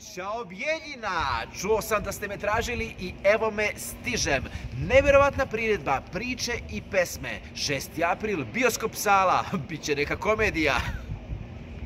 Ćao Bijeljina! Čuo sam da ste me tražili i evo me stižem. Nevjerovatna priredba, priče i pesme. 6. april, bioskop sala, bit će neka komedija.